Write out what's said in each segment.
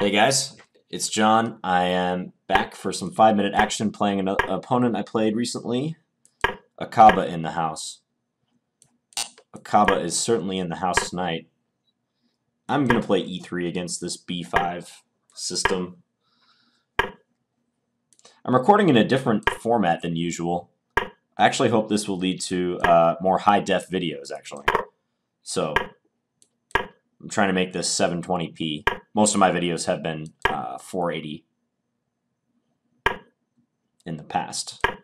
Hey guys, it's John. I am back for some five minute action playing an opponent I played recently. Akaba in the house. Akaba is certainly in the house tonight. I'm going to play e3 against this b5 system. I'm recording in a different format than usual. I actually hope this will lead to uh, more high-def videos, actually. So, I'm trying to make this 720p. Most of my videos have been uh, 480 in the past. I'm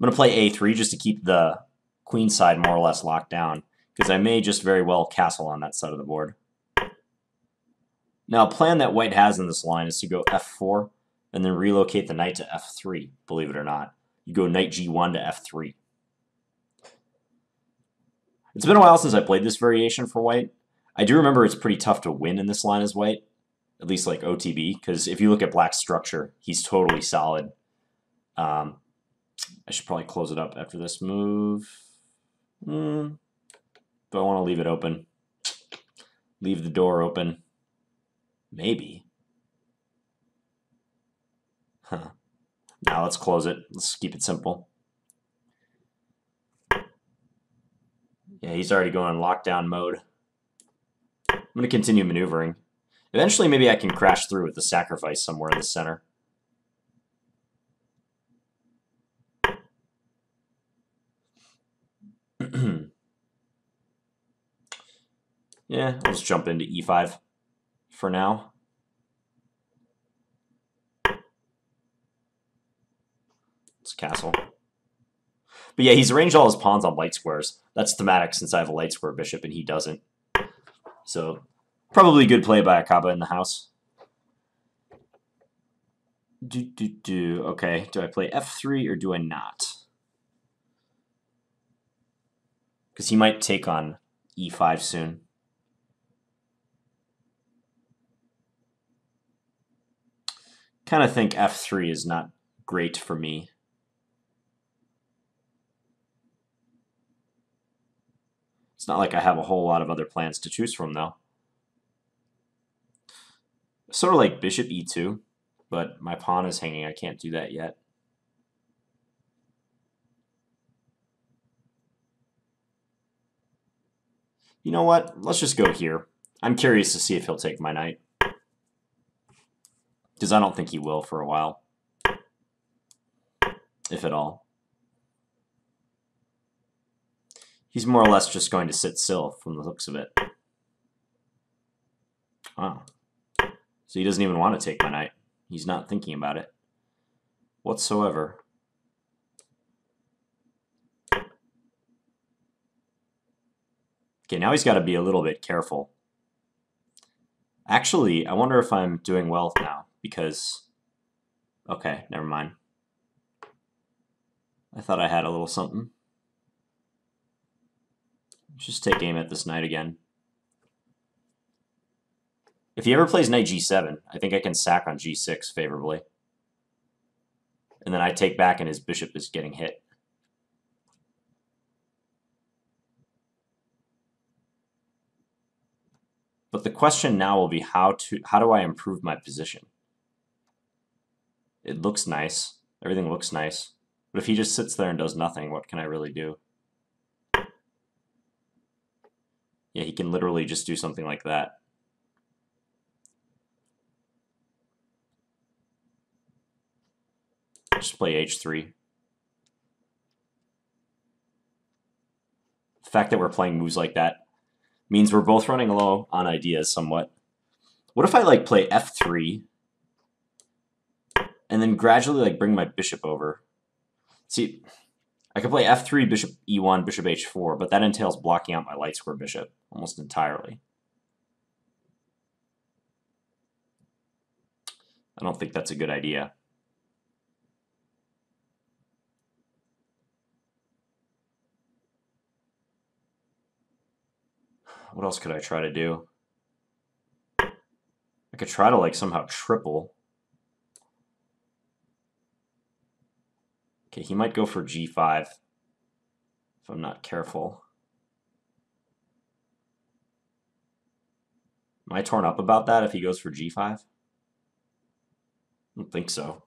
going to play a3 just to keep the queen side more or less locked down, because I may just very well castle on that side of the board. Now, a plan that white has in this line is to go f4 and then relocate the knight to f3, believe it or not. You go knight g1 to f3. It's been a while since I played this variation for white, I do remember it's pretty tough to win in this line as white, at least like OTB, because if you look at Black's structure, he's totally solid. Um, I should probably close it up after this move. Mm, do I want to leave it open? Leave the door open? Maybe. Huh. Now let's close it. Let's keep it simple. Yeah, he's already going lockdown mode. I'm going to continue maneuvering. Eventually, maybe I can crash through with the sacrifice somewhere in the center. yeah, I'll just jump into e5 for now. It's castle. But yeah, he's arranged all his pawns on light squares. That's thematic since I have a light square bishop and he doesn't. So probably good play by Akaba in the house. Do, do, do. Okay, do I play f3 or do I not? Because he might take on e5 soon. Kind of think f3 is not great for me. It's not like I have a whole lot of other plans to choose from, though. Sort of like bishop e2, but my pawn is hanging. I can't do that yet. You know what? Let's just go here. I'm curious to see if he'll take my knight. Because I don't think he will for a while. If at all. He's more or less just going to sit still from the looks of it. Wow. So he doesn't even want to take my knight. He's not thinking about it whatsoever. Okay, now he's got to be a little bit careful. Actually, I wonder if I'm doing well now, because... Okay, never mind. I thought I had a little something. Just take aim at this knight again. If he ever plays knight g7, I think I can sack on g6 favorably. And then I take back and his bishop is getting hit. But the question now will be how to how do I improve my position? It looks nice. Everything looks nice. But if he just sits there and does nothing, what can I really do? Yeah, he can literally just do something like that. Just play h3. The fact that we're playing moves like that means we're both running low on ideas somewhat. What if I like play f3 and then gradually like bring my bishop over? See, I could play f3, bishop e1, bishop h4, but that entails blocking out my light square bishop almost entirely. I don't think that's a good idea. What else could I try to do? I could try to like somehow triple. Okay, he might go for g5 if I'm not careful. Am I torn up about that if he goes for g5? I don't think so.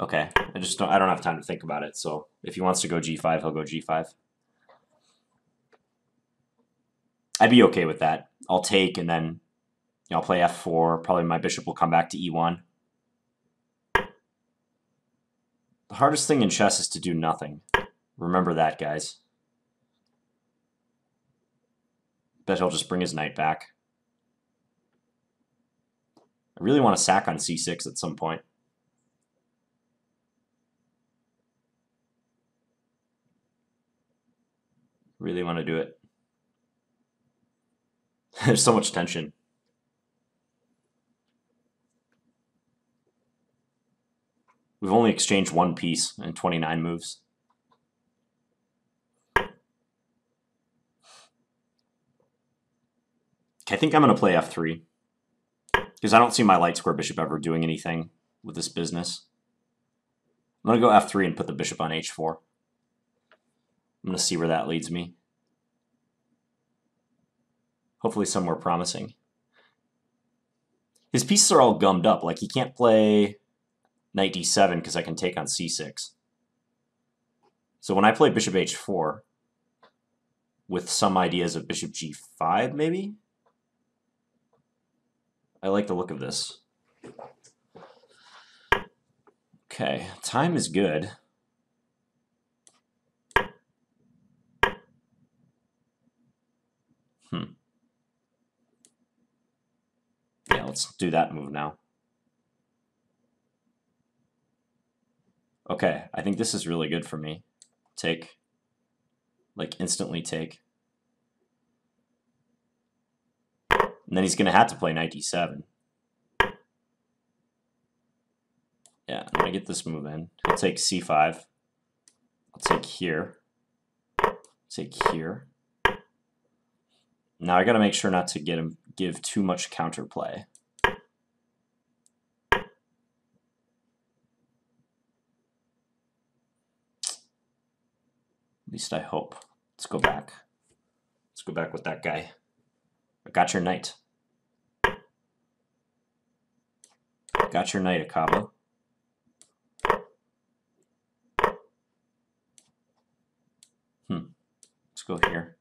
Okay, I just don't I don't have time to think about it, so if he wants to go g5, he'll go g5. I'd be okay with that. I'll take and then you know, I'll play f4. Probably my bishop will come back to e1. The hardest thing in chess is to do nothing. Remember that, guys. Bet he'll just bring his knight back. I really want to sack on c6 at some point. Really want to do it. There's so much tension. We've only exchanged one piece in 29 moves. I think I'm going to play f3. Because I don't see my light square bishop ever doing anything with this business. I'm going to go f3 and put the bishop on h4. I'm going to see where that leads me. Hopefully somewhere promising. His pieces are all gummed up. Like, he can't play knight d7 because I can take on c6. So when I play bishop h4, with some ideas of bishop g5, maybe? I like the look of this. Okay, time is good. Hmm. Yeah, let's do that move now. Okay, I think this is really good for me. Take. Like, instantly take. And then he's going to have to play knight d7. Yeah, I'm going to get this move in. He'll take c5. I'll take here. Take here. Now I got to make sure not to get him give too much counterplay. Least I hope. Let's go back. Let's go back with that guy. I got your knight. Got your knight, Akaba. Hmm. Let's go here.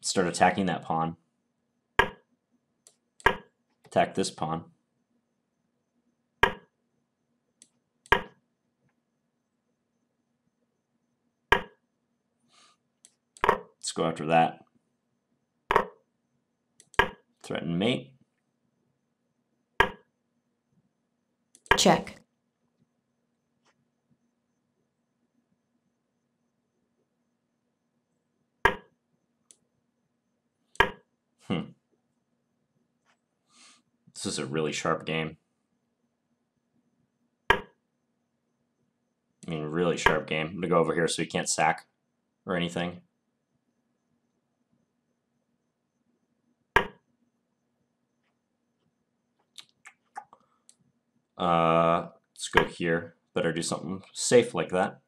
Start attacking that pawn. Attack this pawn. Go after that. Threaten mate. Check. Hmm. This is a really sharp game. I mean, really sharp game. I'm going to go over here so he can't sack or anything. Uh, let's go here. Better do something safe like that.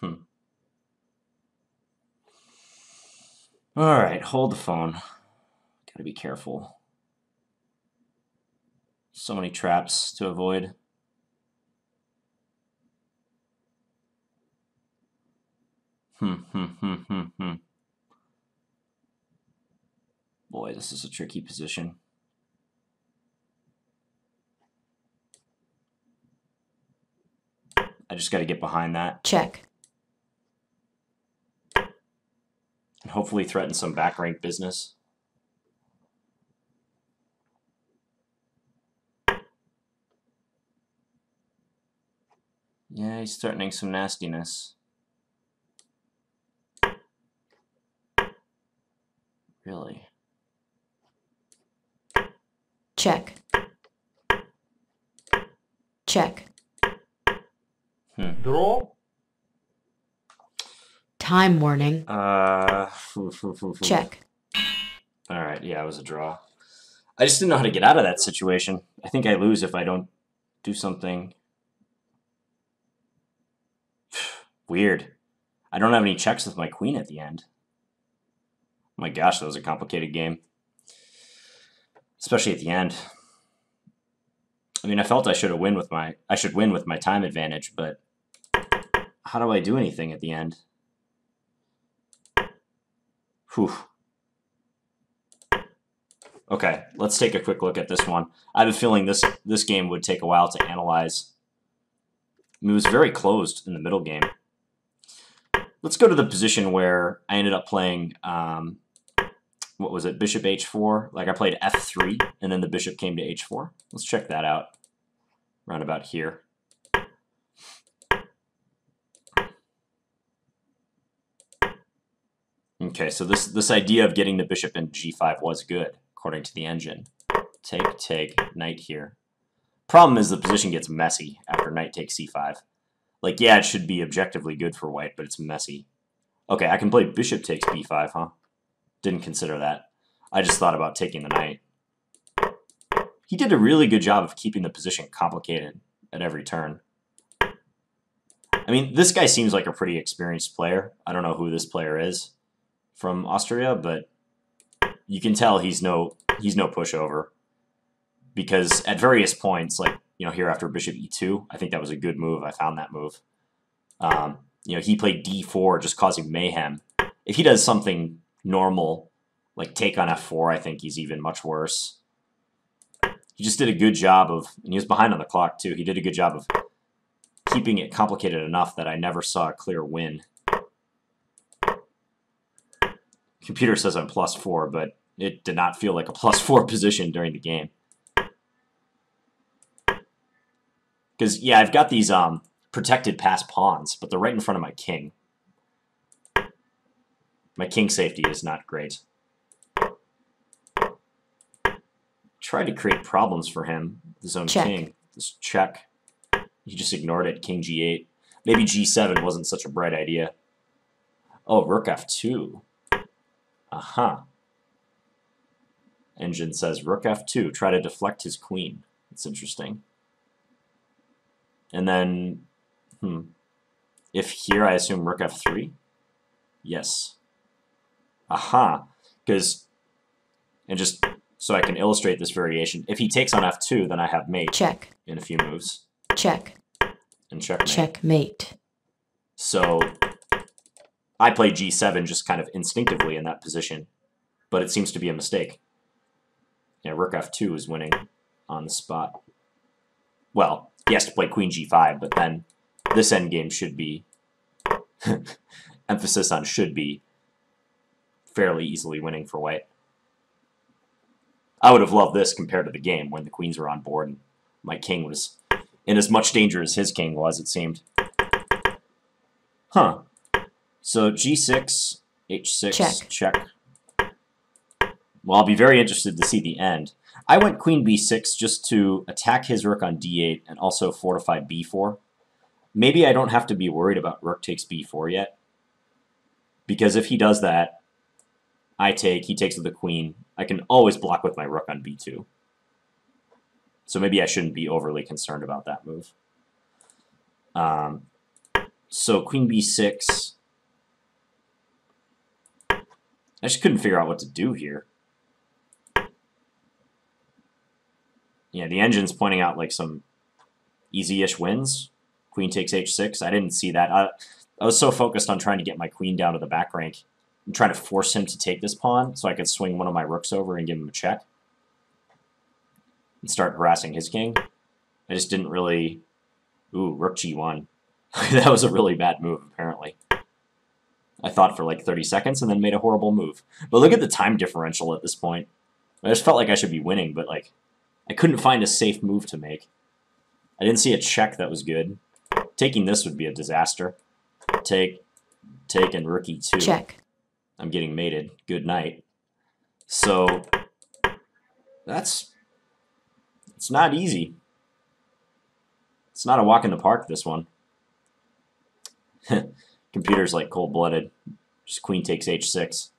Hmm. All right, hold the phone. Gotta be careful. So many traps to avoid. Hmm, hmm, hmm, hmm, hmm. Boy, this is a tricky position. I just got to get behind that. Check. And hopefully threaten some back rank business. Yeah, he's threatening some nastiness. Really? Check. Check. Draw. Time warning. Uh, Check. All right, yeah, it was a draw. I just didn't know how to get out of that situation. I think I lose if I don't do something weird. I don't have any checks with my queen at the end. my gosh, that was a complicated game. Especially at the end. I mean, I felt I should have win with my I should win with my time advantage, but how do I do anything at the end? Whew. Okay, let's take a quick look at this one. I have a feeling this this game would take a while to analyze. It was very closed in the middle game. Let's go to the position where I ended up playing, um, what was it, bishop h4? Like I played f3, and then the bishop came to h4. Let's check that out. Around about here. Okay, so this, this idea of getting the bishop in g5 was good, according to the engine. Take, take, knight here. Problem is the position gets messy after knight takes c5. Like, yeah, it should be objectively good for white, but it's messy. Okay, I can play bishop takes b5, huh? Didn't consider that. I just thought about taking the knight. He did a really good job of keeping the position complicated at every turn. I mean, this guy seems like a pretty experienced player. I don't know who this player is from Austria, but you can tell he's no he's no pushover because at various points, like you know here after bishop e2, I think that was a good move. I found that move. Um, you know he played d4, just causing mayhem. If he does something normal, like take on f4, I think he's even much worse. He just did a good job of, and he was behind on the clock too. He did a good job of keeping it complicated enough that I never saw a clear win. Computer says I'm plus four, but it did not feel like a plus four position during the game. Because, yeah, I've got these um, protected pass pawns, but they're right in front of my king. My king safety is not great. Tried to create problems for him, his own check. king. This check. He just ignored it. King g8. Maybe g7 wasn't such a bright idea. Oh, rook f2. Uh-huh. Engine says rook f2. Try to deflect his queen. That's interesting. And then, hmm. If here, I assume rook f3? Yes. Aha. Because, and just so I can illustrate this variation, if he takes on f2, then I have mate Check. in a few moves. Check. And checkmate. Checkmate. So I play g7 just kind of instinctively in that position, but it seems to be a mistake. Yeah, rook f2 is winning on the spot. Well, he has to play queen g5, but then this endgame should be, emphasis on should be, fairly easily winning for white. I would have loved this compared to the game when the queens were on board and my king was in as much danger as his king was, it seemed. Huh. So g6, h6, Check. check. Well, I'll be very interested to see the end. I went queen b6 just to attack his rook on d8 and also fortify b4. Maybe I don't have to be worried about rook takes b4 yet. Because if he does that, I take, he takes with the queen. I can always block with my rook on b2. So maybe I shouldn't be overly concerned about that move. Um, so queen b6. I just couldn't figure out what to do here. Yeah, the engine's pointing out like some easy-ish wins. Queen takes h6. I didn't see that. I, I was so focused on trying to get my queen down to the back rank and trying to force him to take this pawn so I could swing one of my rooks over and give him a check and start harassing his king. I just didn't really... Ooh, rook g1. that was a really bad move, apparently. I thought for like 30 seconds and then made a horrible move. But look at the time differential at this point. I just felt like I should be winning, but like I couldn't find a safe move to make. I didn't see a check that was good. Taking this would be a disaster. Take, take, and rook e2. Check. I'm getting mated. Good night. So that's it's not easy. It's not a walk in the park, this one. Computer's like cold-blooded. Just queen takes h6.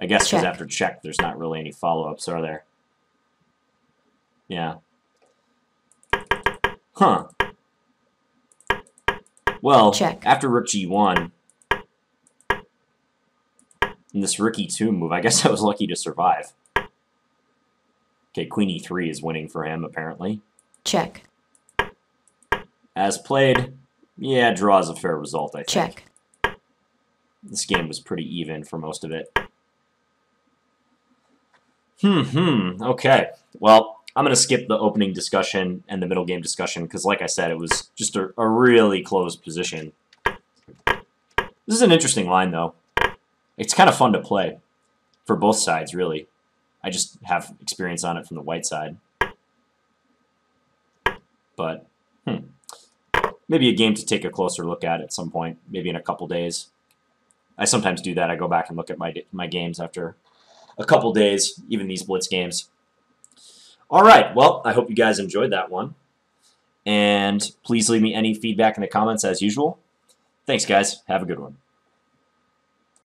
I guess because after check, there's not really any follow-ups, are there? Yeah. Huh. Well, Check. after rook g1, And this Rook e2 move, I guess I was lucky to survive. Okay, Queen E3 is winning for him, apparently. Check. As played, yeah, draw is a fair result, I think. Check. This game was pretty even for most of it. Hmm, hmm, okay. Well, I'm going to skip the opening discussion and the middle game discussion because, like I said, it was just a, a really close position. This is an interesting line, though. It's kind of fun to play for both sides, really. I just have experience on it from the white side. But, hmm. Maybe a game to take a closer look at at some point, maybe in a couple days. I sometimes do that. I go back and look at my my games after a couple days, even these blitz games. All right, well, I hope you guys enjoyed that one. And please leave me any feedback in the comments as usual. Thanks, guys. Have a good one.